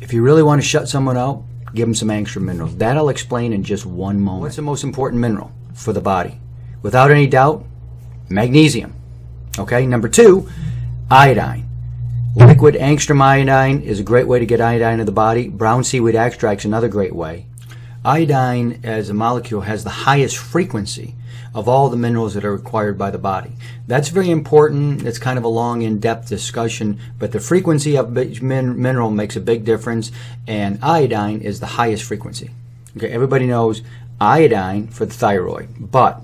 If you really want to shut someone out, give them some angstrom minerals. That I'll explain in just one moment. What's the most important mineral for the body? Without any doubt, magnesium. Okay, number two, iodine. Liquid angstrom iodine is a great way to get iodine in the body. Brown seaweed extract is another great way. Iodine as a molecule has the highest frequency of all the minerals that are required by the body. That's very important. It's kind of a long, in-depth discussion, but the frequency of each min mineral makes a big difference, and iodine is the highest frequency. Okay, everybody knows iodine for the thyroid, but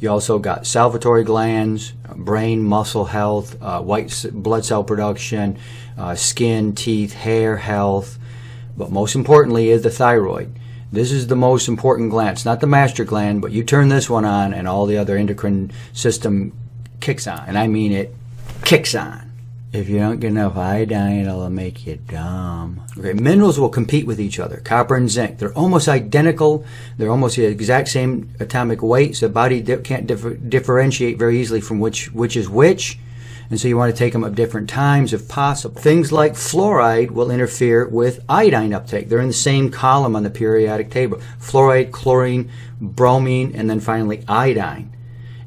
you also got salivary glands, brain, muscle health, uh, white blood cell production, uh, skin, teeth, hair health, but most importantly is the thyroid. This is the most important gland. It's not the master gland, but you turn this one on and all the other endocrine system kicks on. And I mean it kicks on. If you don't get enough iodine, it'll make you dumb. Okay, minerals will compete with each other. Copper and zinc, they're almost identical. They're almost the exact same atomic weight, so the body can't differ differentiate very easily from which, which is which and so you want to take them at different times if possible. Things like fluoride will interfere with iodine uptake. They're in the same column on the periodic table. Fluoride, chlorine, bromine, and then finally iodine.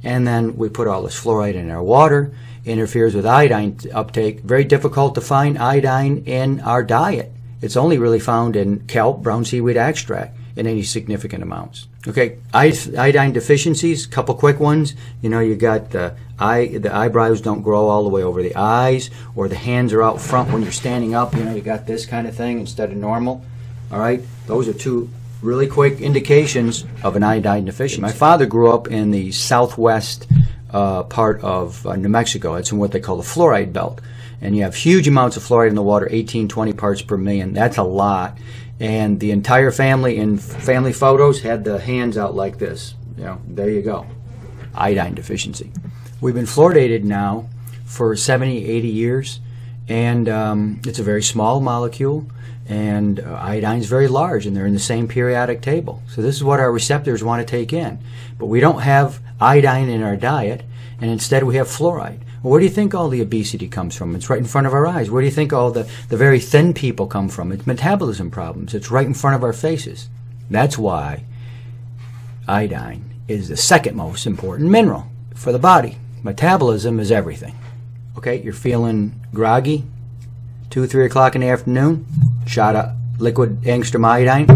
And then we put all this fluoride in our water, interferes with iodine uptake. Very difficult to find iodine in our diet. It's only really found in kelp, brown seaweed extract in any significant amounts. Okay, iodine deficiencies, couple quick ones. You know, you got the eye, the eyebrows don't grow all the way over the eyes, or the hands are out front when you're standing up. You know, you got this kind of thing instead of normal. All right, those are two really quick indications of an iodine deficiency. My father grew up in the southwest uh, part of uh, New Mexico. It's in what they call the fluoride belt. And you have huge amounts of fluoride in the water, 18, 20 parts per million. That's a lot and the entire family in family photos had the hands out like this. You know, there you go. Iodine deficiency. We've been fluoridated now for 70, 80 years, and um, it's a very small molecule, and uh, iodine is very large, and they're in the same periodic table. So this is what our receptors want to take in. But we don't have iodine in our diet, and instead we have fluoride. Well, where do you think all the obesity comes from? It's right in front of our eyes. Where do you think all the, the very thin people come from? It's metabolism problems. It's right in front of our faces. That's why iodine is the second most important mineral for the body. Metabolism is everything. Okay, you're feeling groggy, 2, 3 o'clock in the afternoon, shot of liquid angstrom iodine,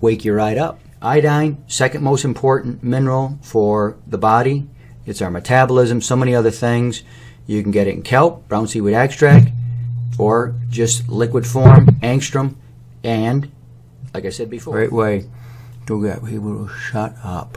wake you right up. Iodine, second most important mineral for the body. It's our metabolism, so many other things. You can get it in kelp, brown seaweed extract, or just liquid form, angstrom, and, like I said before, great way to get people to shut up.